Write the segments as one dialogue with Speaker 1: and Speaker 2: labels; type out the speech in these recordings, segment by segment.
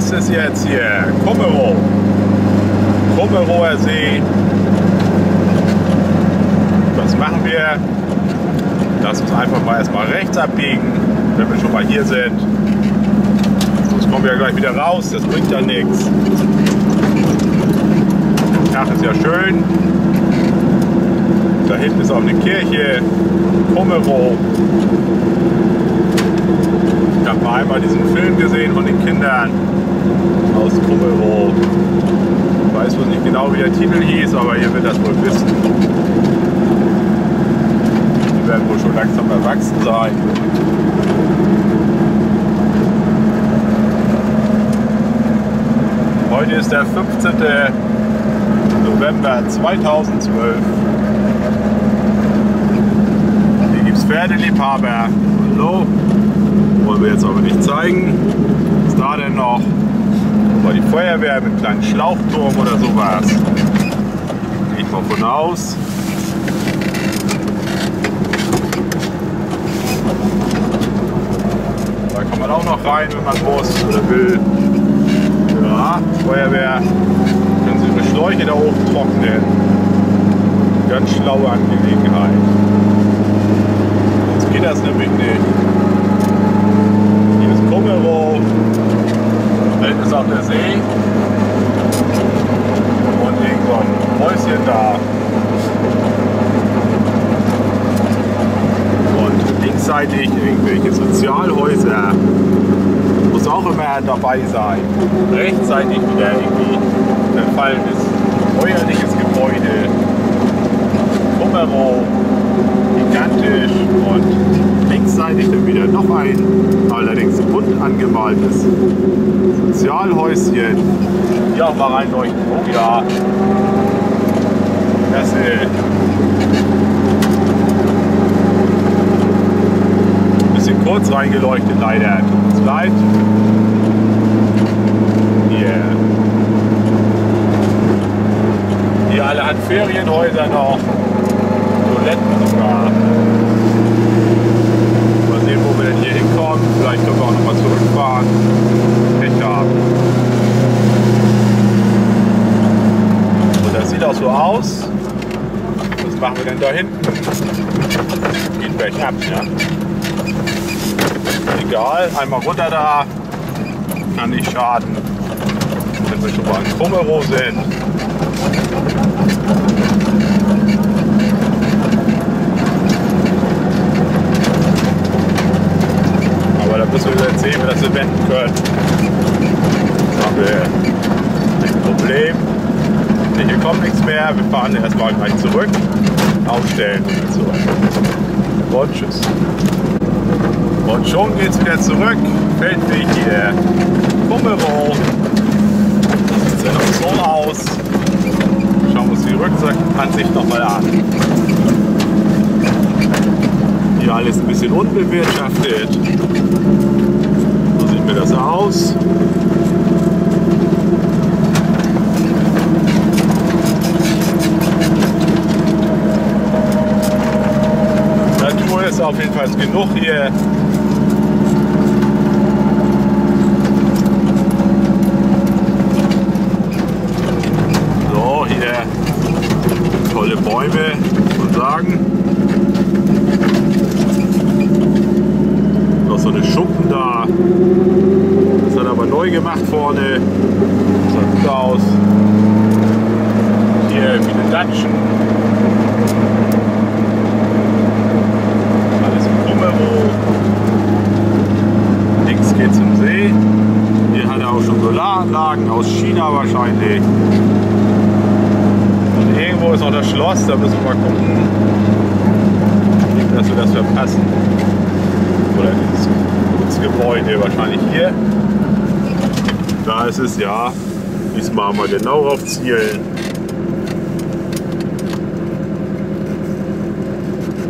Speaker 1: Das ist jetzt hier Kummerow. Kummerower See. Was machen wir? Lass uns einfach mal erstmal rechts abbiegen, wenn wir schon mal hier sind. Sonst kommen wir ja gleich wieder raus, das bringt ja nichts. Der Tag ist ja schön. Da hinten ist auch eine Kirche, Kummerow. Ich habe mal einmal diesen Film gesehen von den Kindern aus Kummerow. Ich weiß wohl nicht genau, wie der Titel hieß, aber ihr wird das wohl wissen. Die werden wohl schon langsam erwachsen sein. Heute ist der 15. November 2012. Hier gibt es Pferdeliebhaber. Hallo. Wollen wir jetzt aber nicht zeigen. Was da denn noch? War die Feuerwehr mit kleinen Schlauchturm oder sowas. Gehe ich mal von aus. Da kann man auch noch rein, wenn man muss oder will. Ja, Feuerwehr. Können Sie Ihre Schläuche da oben trocknen. Ganz schlaue Angelegenheit. Sonst geht das nämlich nicht. Da hinten ist auch der See. Und irgendwo ein Häuschen da. Und linksseitig irgendwelche Sozialhäuser. Muss auch immer dabei sein. Rechtsseitig wieder irgendwie verfallenes bäuerliches Gebäude. Kummerow, gigantisch und dann wieder noch ein, allerdings bunt angemaltes Sozialhäuschen. Hier auch mal reinleuchten. Oh ja. Das ist ein bisschen kurz reingeleuchtet leider. Tut uns leid. Hier. Hier alle hat Ferienhäuser noch. Toiletten sogar. Mal sehen, wo wir denn hier hinkommen. Vielleicht können wir auch nochmal zurückfahren. Pech haben. So, das sieht auch so aus. Was machen wir denn da hinten? Geht bergab, ja. Egal, einmal runter da. Kann nicht schaden. Wenn wir schon mal in Kummerow sind. Aber da müssen wir jetzt sehen, wie wir das wenden können. Jetzt haben wir ein Problem. Hier kommt nichts mehr. Wir fahren erstmal gleich zurück. Aufstellen und dann zurück. Und tschüss. Und schon geht's wieder zurück. Feldweg hier. Kummerow. Das sieht ja noch so aus. Schauen wir uns die Rückansicht nochmal an. Hier alles ein bisschen unbewirtschaftet. So sieht mir das aus. Natur ist auf jeden Fall genug hier. So, hier tolle Bäume, man sagen. Noch so eine Schuppen da. Das hat aber neu gemacht vorne. Sah gut aus. Hier viele Datschen. Alles im Kummerow. Links geht zum See. Hier hat er auch schon Solaranlagen aus China wahrscheinlich. Und irgendwo ist noch das Schloss, da müssen wir mal gucken, dass wir das verpassen. Oder dieses Gebäude wahrscheinlich hier. Da ist es ja. Diesmal mal genau auf Zielen.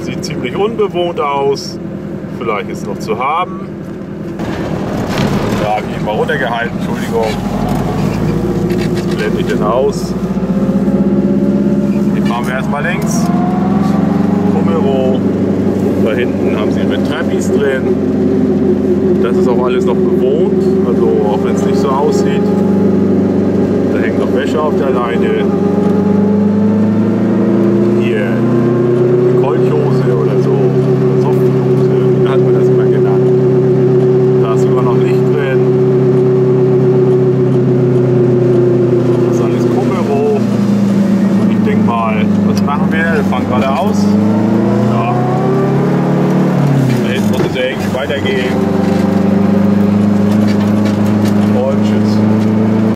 Speaker 1: Sieht ziemlich unbewohnt aus. Vielleicht ist es noch zu haben. Da habe ich mal runtergehalten, Entschuldigung letztendlich das Haus. Hier fahren wir erstmal links. Kummero. Da hinten haben sie mit Treppis drin. Das ist auch alles noch bewohnt, also auch wenn es nicht so aussieht. wir fahren geradeaus. Ja. Da hinten muss es ja eigentlich weitergehen. Und tschüss.